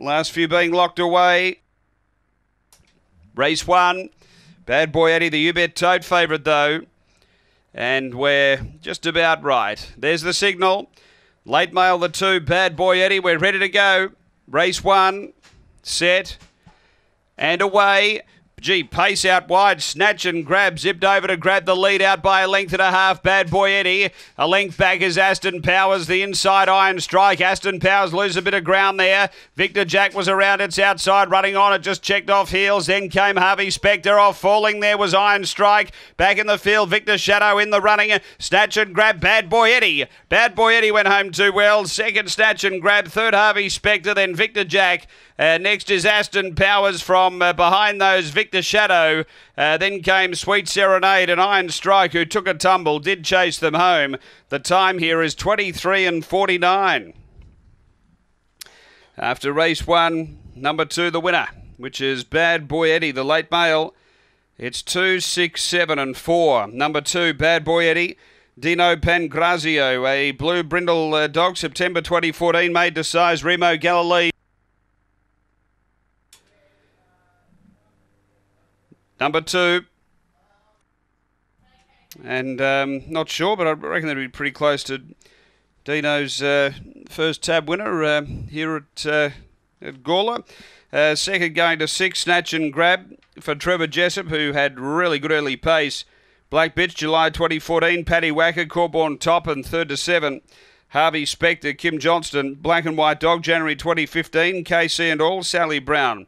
Last few being locked away. Race one. Bad Boy Eddie, the U-Bet tote favourite though. And we're just about right. There's the signal. Late mail the two. Bad Boy Eddie, we're ready to go. Race one. Set. And away. Gee, pace out wide, snatch and grab, zipped over to grab the lead out by a length and a half. Bad boy Eddie. A length back is Aston Powers, the inside iron strike. Aston Powers lose a bit of ground there. Victor Jack was around its outside, running on it, just checked off heels. Then came Harvey Spectre off, falling there was Iron Strike. Back in the field, Victor Shadow in the running. Snatch and grab, Bad Boy Eddie. Bad Boy Eddie went home too well. Second snatch and grab, third Harvey Spectre, then Victor Jack. Uh, next is Aston Powers from uh, behind those, Victor The shadow. Uh, then came Sweet Serenade and Iron Strike, who took a tumble, did chase them home. The time here is 23 and 49. After race one, number two, the winner, which is Bad Boy Eddie, the late mail. It's two, six, seven, and four. Number two, Bad Boy Eddie. Dino Pangrazio, a blue brindle uh, dog, September 2014, made to size Remo Galilee. Number two. And um, not sure, but I reckon they'd be pretty close to Dino's uh, first tab winner uh, here at, uh, at Gawler. Uh, second going to six, snatch and grab for Trevor Jessup, who had really good early pace. Black Bitch, July 2014. Paddy Wacker, Corborn top, and third to seven. Harvey Spectre, Kim Johnston, Black and White Dog, January 2015. KC and all, Sally Brown.